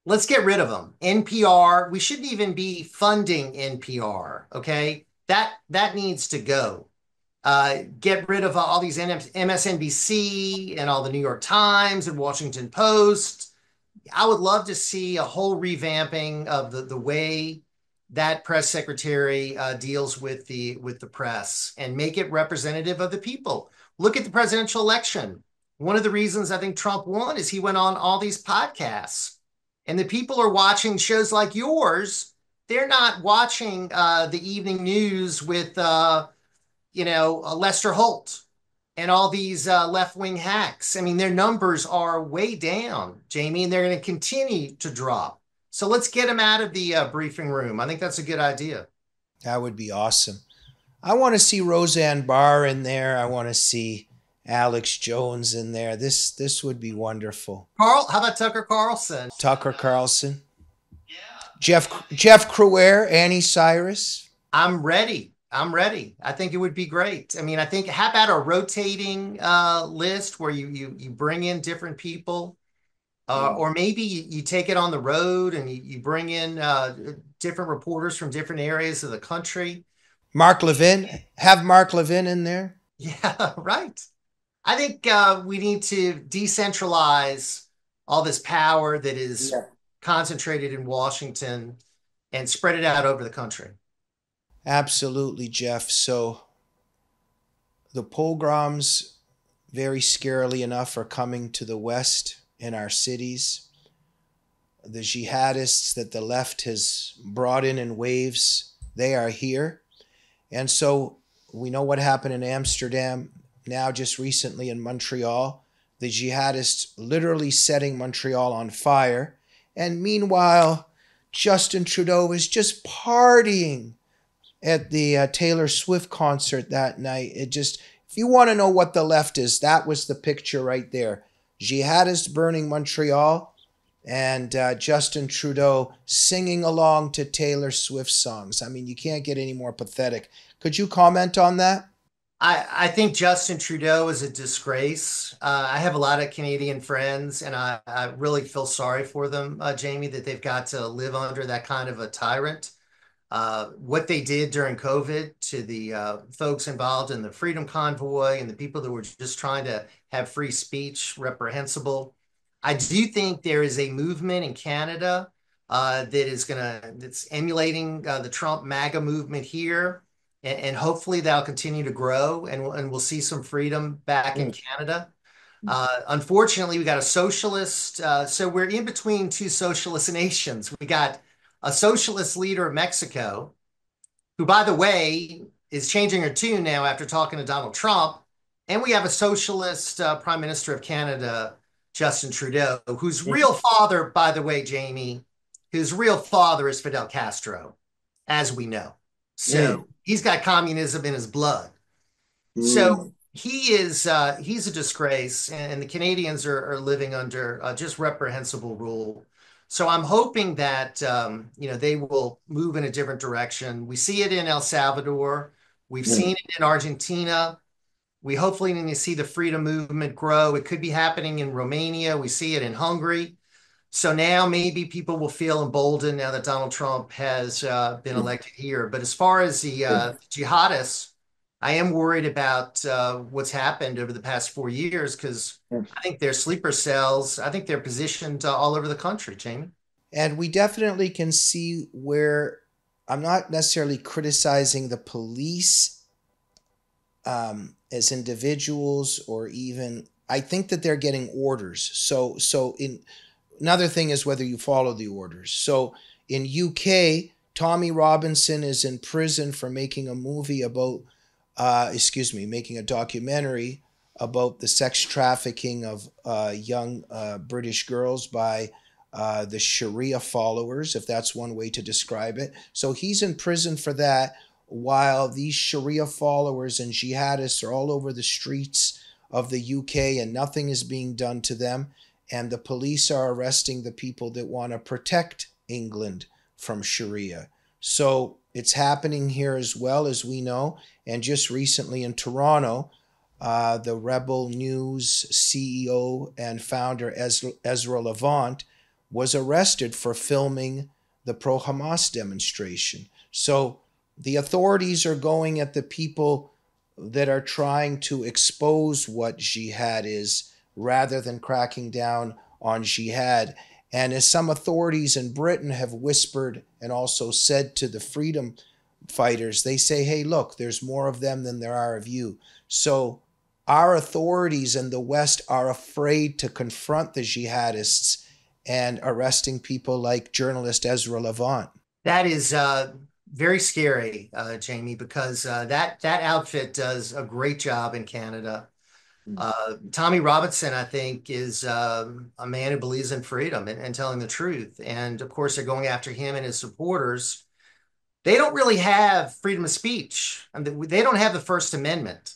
Let's get rid of them. NPR, we shouldn't even be funding NPR, okay? That, that needs to go. Uh, get rid of all these MSNBC and all the New York Times and Washington Post. I would love to see a whole revamping of the, the way that press secretary uh, deals with the with the press and make it representative of the people. Look at the presidential election. One of the reasons I think Trump won is he went on all these podcasts, and the people are watching shows like yours. They're not watching uh, the evening news with uh, you know uh, Lester Holt and all these uh, left wing hacks. I mean, their numbers are way down, Jamie, and they're going to continue to drop. So let's get him out of the uh, briefing room. I think that's a good idea. That would be awesome. I want to see Roseanne Barr in there. I want to see Alex Jones in there. This this would be wonderful. Carl, how about Tucker Carlson? Tucker Carlson. Yeah. Jeff Jeff Crouere, Annie Cyrus. I'm ready. I'm ready. I think it would be great. I mean, I think how about a rotating uh, list where you you you bring in different people uh, or maybe you, take it on the road and you, you bring in uh, different reporters from different areas of the country. Mark Levin, have Mark Levin in there. Yeah, right. I think uh, we need to decentralize all this power that is yeah. concentrated in Washington and spread it out over the country. Absolutely, Jeff. So the pogroms, very scarily enough, are coming to the West in our cities. The jihadists that the left has brought in in waves, they are here. And so we know what happened in Amsterdam, now just recently in Montreal. The jihadists literally setting Montreal on fire. And meanwhile, Justin Trudeau is just partying at the uh, Taylor Swift concert that night. It just, if you want to know what the left is, that was the picture right there jihadists burning Montreal, and uh, Justin Trudeau singing along to Taylor Swift songs. I mean, you can't get any more pathetic. Could you comment on that? I, I think Justin Trudeau is a disgrace. Uh, I have a lot of Canadian friends, and I, I really feel sorry for them, uh, Jamie, that they've got to live under that kind of a tyrant. Uh, what they did during COVID to the uh, folks involved in the Freedom Convoy and the people that were just trying to have free speech, reprehensible. I do think there is a movement in Canada uh, that is going to that's emulating uh, the Trump MAGA movement here, and, and, hopefully that'll continue to grow, and and we'll see some freedom back in Canada. Uh, unfortunately, we got a socialist, so we're in between two socialist nations. We got a socialist leader of Mexico, who, by the way, is changing her tune now after talking to Donald Trump. And we have a socialist uh, prime minister of Canada, Justin Trudeau, whose real father, by the way, Jamie, whose real father is Fidel Castro, as we know. So mm. he's got communism in his blood. Mm. So he is uh, he's a disgrace, and the Canadians are, are living under uh, just reprehensible rule. So I'm hoping that um, you know they will move in a different direction. We see it in El Salvador. We've mm. seen it in Argentina. We hopefully need to see the freedom movement grow. It could be happening in Romania. We see it in Hungary. So now maybe people will feel emboldened now that Donald Trump has uh, been elected here. But as far as the uh, jihadists, I am worried about uh, what's happened over the past four years because I think they're sleeper cells. I think they're positioned uh, all over the country, Jamie. And we definitely can see where I'm not necessarily criticizing the police um, as individuals or even I think that they're getting orders. So so in another thing is whether you follow the orders. So in UK, Tommy Robinson is in prison for making a movie about uh, excuse me, making a documentary about the sex trafficking of uh, young uh, British girls by uh, the Sharia followers, if that's one way to describe it. So he's in prison for that, while these Sharia followers and jihadists are all over the streets of the UK and nothing is being done to them. And the police are arresting the people that want to protect England from Sharia. So it's happening here as well as we know. And just recently in Toronto, uh, the Rebel News CEO and founder Ezra, Ezra Levant was arrested for filming the pro Hamas demonstration. So the authorities are going at the people that are trying to expose what jihad is rather than cracking down on jihad. And as some authorities in Britain have whispered and also said to the freedom fighters, they say, hey, look, there's more of them than there are of you. So our authorities in the West are afraid to confront the jihadists and arresting people like journalist Ezra Levant. That is uh, very scary, uh, Jamie, because uh, that that outfit does a great job in Canada. Uh, Tommy Robinson, I think, is um, a man who believes in freedom and, and, telling the truth. And of course, they're going after him and his supporters. They don't really have freedom of speech. Mean, they don't have the First Amendment.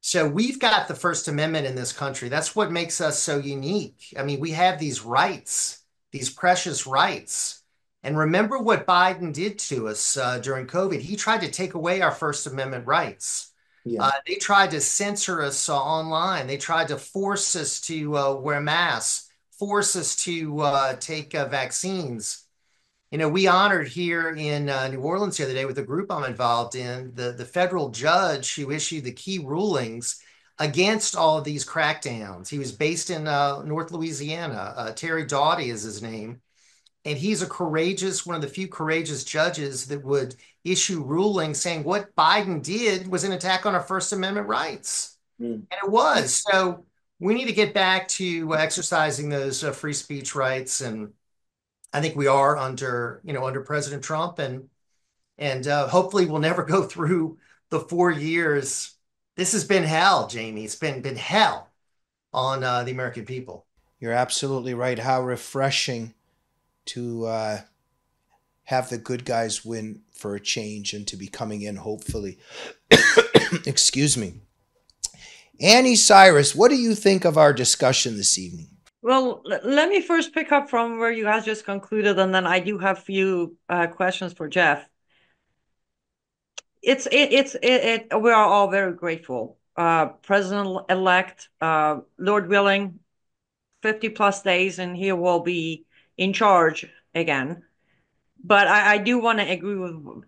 So we've got the First Amendment in this country. That's what makes us so unique. I mean, we have these rights, these precious rights. And remember what Biden did to us uh, during COVID. He tried to take away our First Amendment rights. Yeah. Uh, they tried to censor us uh, online. They tried to force us to uh, wear masks, force us to uh, take uh, vaccines. You know, we honored here in uh, New Orleans the other day with the group I'm involved in, the, the federal judge who issued the key rulings against all of these crackdowns. He was based in North Louisiana. Terry Doughty is his name. And he's a courageous, one of the few courageous judges that would issue ruling saying what Biden did was an attack on our First Amendment rights. Mm. And it was. So we need to get back to exercising those uh, free speech rights. And I think we are under, you know, under President Trump. And and uh, hopefully we'll never go through the four years. This has been hell, Jamie. It's been been hell on uh, the American people. You're absolutely right. How refreshing to uh, have the good guys win for a change and to be coming in, hopefully. Excuse me. Annie Cyrus, what do you think of our discussion this evening? Well, let me first pick up from where you guys just concluded, and then I do have a few uh, questions for Jeff. It's it, it's it, it, We are all very grateful. Uh, President elect, uh, Lord willing, fifty plus days, and he will be in charge again. But I, I do want to agree with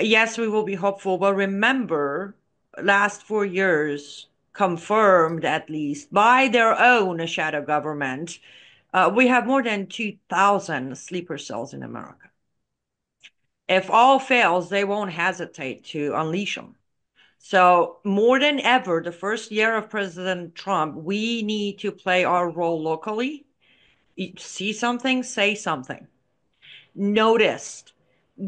yes, we will be hopeful. But remember, last four years confirmed at least by their own shadow government, uh, we have more than 2,000 sleeper cells in America. If all fails, they won't hesitate to unleash them. So, more than ever, the first year of President Trump, we need to play our role locally see something, say something. Noticed.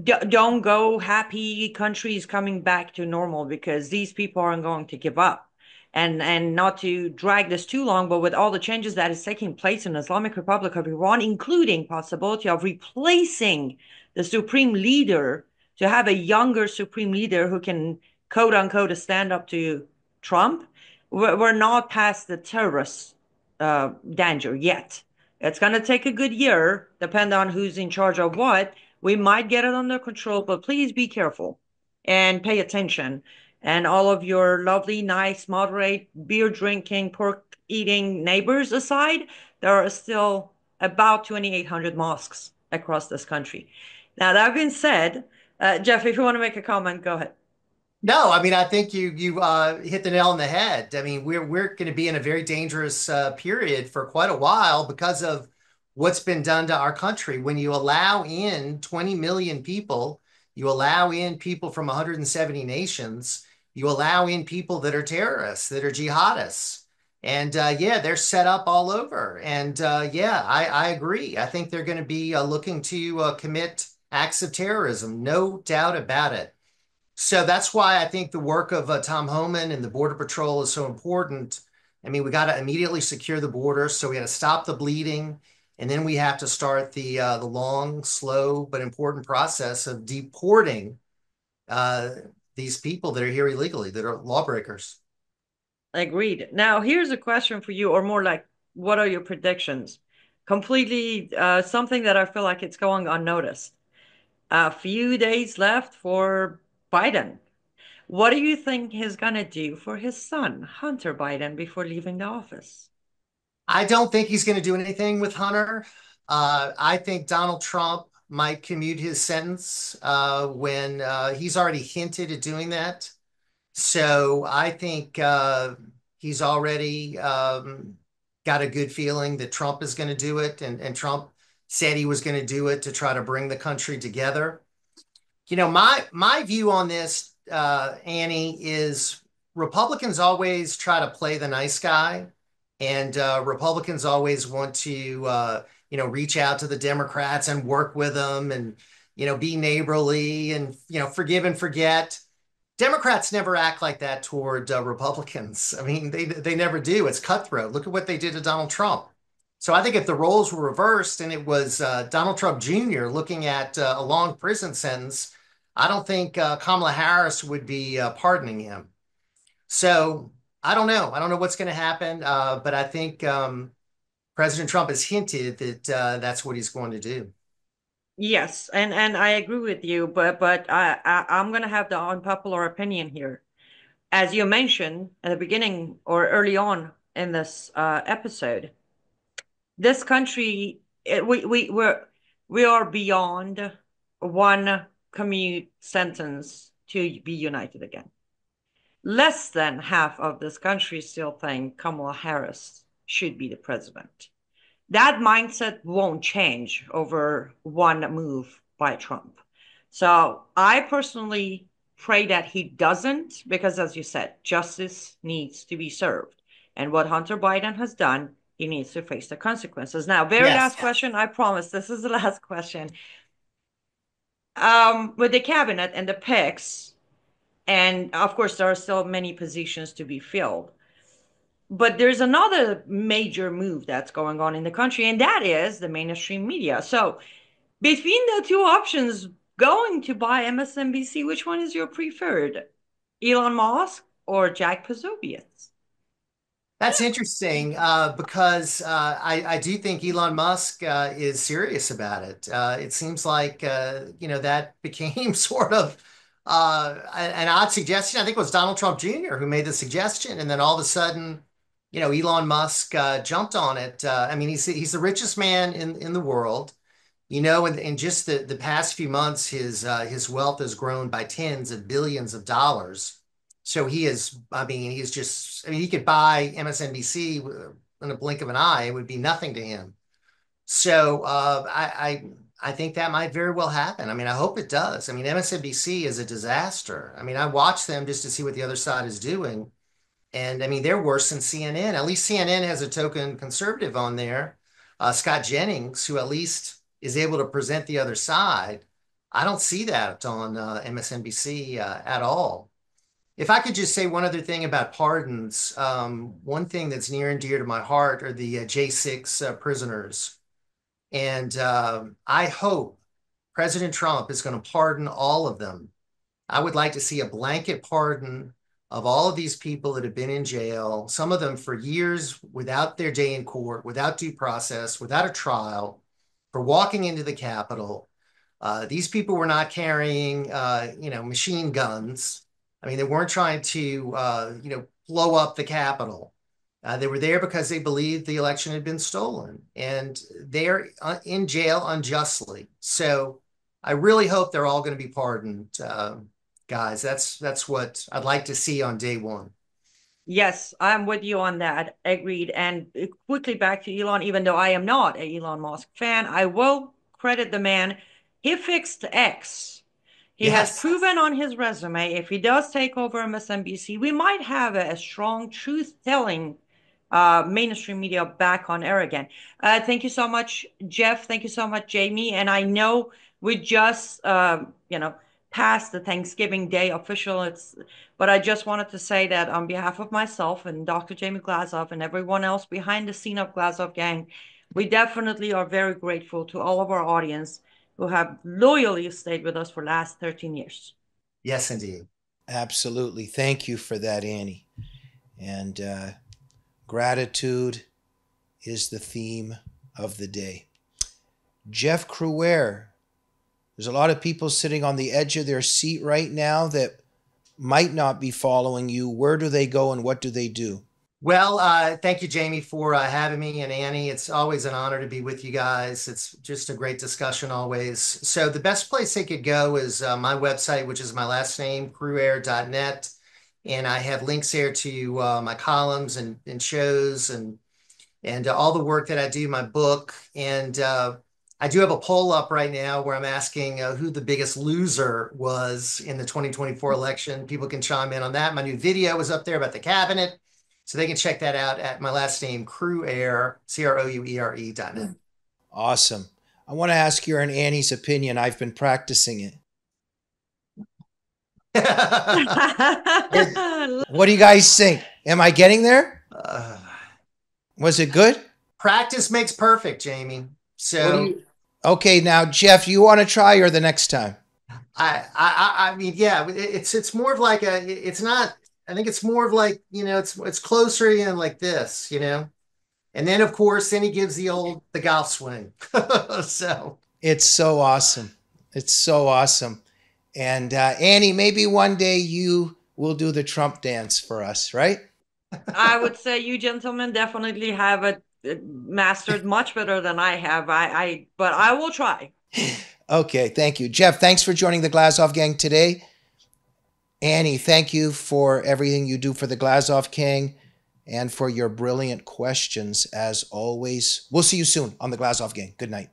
D- don't go happy countries coming back to normal because these people aren't going to give up. And and not to drag this too long, but with all the changes that is taking place in Islamic Republic of Iran, including possibility of replacing the supreme leader to have a younger supreme leader who can quote unquote stand up to Trump, we're, we're not past the terrorist uh, danger yet. It's going to take a good year, depend on who's in charge of what. We might get it under control, but please be careful and pay attention. And all of your lovely, nice, moderate, beer drinking, pork eating neighbors aside, there are still about 2,800 mosques across this country. Now, that being said, uh, Jeff, if you want to make a comment, go ahead. No, I mean, I think you you uh, hit the nail on the head. I mean, we're we're going to be in a very dangerous uh, period for quite a while because of what's been done to our country. When you allow in 20 million people, you allow in people from 170 nations, you allow in people that are terrorists, that are jihadists. And uh, yeah, they're set up all over. And uh, yeah, I, I, agree. I think they're going to be uh, looking to uh, commit acts of terrorism, no doubt about it. So that's why I think the work of uh, Tom Homan and the Border Patrol is so important. I mean, we got to immediately secure the border, so we got to stop the bleeding, and then we have to start the uh, the long, slow but important process of deporting uh, these people that are here illegally, that are lawbreakers. Agreed. Now, here's a question for you, or more like, what are your predictions? Completely uh, something that I feel like it's going unnoticed. A few days left for Biden. What do you think he's going to do for his son, Hunter Biden, before leaving the office? I don't think he's going to do anything with Hunter. Uh, I think Donald Trump might commute his sentence uh, when uh, he's already hinted at doing that. So I think uh, he's already um, got a good feeling that Trump is going to do it, and, and Trump said he was going to do it to try to bring the country together you know, my my view on this, uh, Annie, is Republicans always try to play the nice guy, and uh, Republicans always want to, uh, you know, reach out to the Democrats and work with them, and you know, be neighborly and you know, forgive and forget. Democrats never act like that toward uh, Republicans. I mean, they they never do. It's cutthroat. Look at what they did to Donald Trump. So I think if the roles were reversed and it was uh, Donald Trump Jr. looking at uh, a long prison sentence I don't think uh, Kamala Harris would be uh, pardoning him. So I don't know. I don't know what's going to happen, uh, but I think um, President Trump has hinted that uh, that's what he's going to do. Yes, and and I agree with you, but but I, I am going to have the unpopular opinion here. As you mentioned at the beginning or early on in this uh, episode, this country we we we're, we are beyond one commute sentence to be united again. Less than half of this country still think Kamala Harris should be the president. That mindset won't change over one move by Trump. So I personally pray that he doesn't, because as you said, justice needs to be served. And what Hunter Biden has done, he needs to face the consequences. Now, very yes. last question. I promise this is the last question um, with the cabinet and the picks, and of course there are still many positions to be filled. But there's another major move that's going on in the country, and that is the mainstream media. So between the two options, going to buy MSNBC, which one is your preferred? Elon Musk or Jack Posobiec? That's interesting uh, because uh, I, I, do think Elon Musk uh, is serious about it. Uh, it seems like uh, you know that became sort of uh, an odd suggestion. I think it was Donald Trump Jr. who made the suggestion, and then all of a sudden, you know, Elon Musk jumped on it. I mean, he's he's the richest man in in the world. You know, in, in just the, the past few months, his his wealth has grown by tens of billions of dollars. So he is, I mean, he's just, I mean, he could buy MSNBC in a blink of an eye. It would be nothing to him. So uh, I, I, I think that might very well happen. I mean, I hope it does. I mean, MSNBC is a disaster. I mean, I watch them just to see what the other side is doing. And I mean, they're worse than CNN. At least CNN has a token conservative on there, uh, Scott Jennings, who at least is able to present the other side. I don't see that on uh, MSNBC uh, at all. If I could just say one other thing about pardons, um, one thing that's near and dear to my heart are the uh, J6 uh, prisoners. And uh, I hope President Trump is going to pardon all of them. I would like to see a blanket pardon of all of these people that have been in jail, some of them for years without their day in court, without due process, without a trial, for walking into the Capitol. Uh, these people were not carrying, uh, you know, machine guns. I mean, they weren't trying to, uh, you know, blow up the Capitol. Uh, they were there because they believed the election had been stolen, and they're uh, in jail unjustly. So I really hope they're all going to be pardoned, uh, guys. That's that's what I'd like to see on day one. Yes, I'm with you on that. Agreed. And uh, quickly back to Elon, even though I am not a Elon Musk fan, I will credit the man. He fixed X. He yes. has proven on his resume if he does take over MSNBC, we might have a, a strong truth telling uh, mainstream media back on air again. Uh, thank you so much, Jeff. Thank you so much, Jamie. And I know we just, uh, you know, passed the Thanksgiving Day official. It's, but I just wanted to say that on behalf of myself and Dr. Jamie Glazov and everyone else behind the scene of Glazov Gang, we definitely are very grateful to all of our audience who have loyally stayed with us for last 13 years. Yes, indeed. Absolutely. Thank you for that, Annie. And uh, gratitude is the theme of the day. Jeff Crouere, there's a lot of people sitting on the edge of their seat right now that might not be following you. Where do they go and what do they do? Well, uh, thank you, Jamie, for uh, having me and Annie. It's always an honor to be with you guys. It's just a great discussion always. So the best place they could go is uh, my website, which is my last name, crouere.net. And I have links there to uh, my columns and, and shows and and uh, all the work that I do, my book. And uh, I do have a poll up right now where I'm asking who the biggest loser was in the 2024 election. People can chime in on that. My new video is up there about the cabinet so they can check that out at my last name, Crouere, C R O U E R E dot net. Awesome. I want to ask your and Annie's opinion. I've been practicing it. what do you guys think? Am I getting there? Uh, Was it good? Practice makes perfect, Jamie. So, you, okay, now Jeff, you want to try or the next time? I, I, I mean, yeah, it's it's more of like a. It's not I think it's more of like, you know, it's it's closer in like this, you know. And then of course, then he gives the old the golf swing. so it's so awesome. It's so awesome. And uh, Annie, maybe one day you will do the Trump dance for us, right? I would say you gentlemen definitely have it mastered much better than I have. I, I but I will try. okay, thank you, Jeff. Thanks for joining the Glazov gang today. Annie, thank you for everything you do for the Glazov Gang and for your brilliant questions as always. We'll see you soon on the Glazov Gang. Good night.